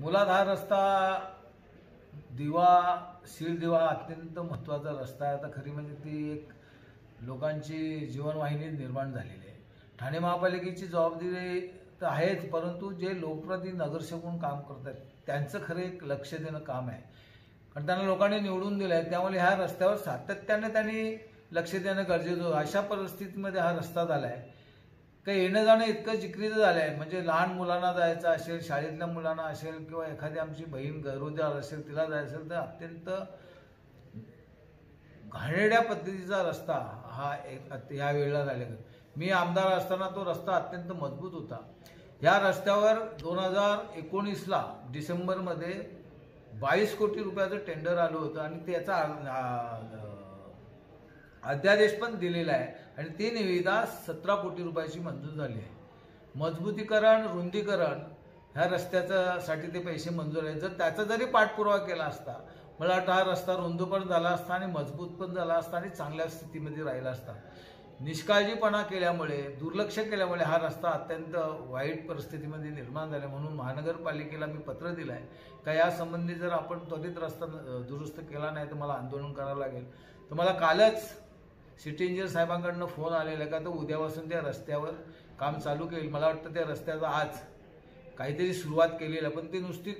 मुलात हा रस्ता दिवा शील दिवा अत्यंत महत्त्वाचा रस्ता आहे. आता खरी म्हणजे ती एक लोकांची जीवनवाहिनी निर्माण झालेली आहे. ठाणे महापालिकेची जबाबदारी तर आहेच परंतु जे लोकप्रतिनिधी नगरसेवक म्हणून काम करतात त्यांचं खरं एक लक्ष देणं काम आहे. कारण त्यांना लोकांनी निवडून दिलं आहे त्यामुळे ह्या रस्त्यावर सातत्याने त्यांनी लक्ष देणं गरजेचं अशा परिस्थितीमध्ये हा रस्ता झाला आहे काही येणं जाणं इतकं जिक्रीचं झालं आहे म्हणजे लहान मुलांना जायचं असेल शाळेतल्या मुलांना असेल किंवा एखादी आमची बहीण गरोदर असेल तिला जायचं असेल तर अत्यंत घाणेरड्या पद्धतीचा रस्ता हा एक ह्या वेळेला झालेला मी आमदार असताना तो रस्ता अत्यंत मजबूत होता. या रस्त्यावर दोन हजार एकोणीसला डिसेंबरमध्ये बावीस कोटी रुपयाचं टेंडर आलं होतं आणि त्याचा अध्यादेश पण दिलेला आहे. आणि ती निविदा सतरा कोटी रुपयाची मंजूर झाली आहे. मजबूतीकरण रुंदीकरण ह्या रस्त्याच्या साठी ते पैसे मंजूर आहेत. जर त्याचा जरी पाठपुरावा केला असता मला वाटतं हा रस्ता रुंद पण झाला असता आणि मजबूत पण झाला असता आणि चांगल्या स्थितीमध्ये राहिला असता. निष्काळजीपणा केल्यामुळे दुर्लक्ष केल्यामुळे हा रस्ता अत्यंत वाईट परिस्थितीमध्ये निर्माण झाला म्हणून महानगरपालिकेला मी पत्र दिलं आहे का यासंबंधी जर आपण त्वरित रस्ता दुरुस्त केला नाही तर मला आंदोलन करावं लागेल. तर मला कालच सिटी इंजिनियर साहेबांकडनं फोन आलेला आहे का? तर उद्यापासून त्या रस्त्यावर काम चालू केलं. मला वाटतं त्या रस्त्याचा आज काहीतरी सुरुवात केलेली आहे पण ती नुसती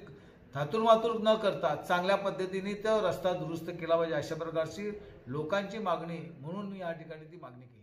थातुरमातूर न करता चांगल्या पद्धतीने तो रस्ता दुरुस्त केला पाहिजे अशा प्रकारची लोकांची मागणी म्हणून मी या ठिकाणी ती मागणी केली.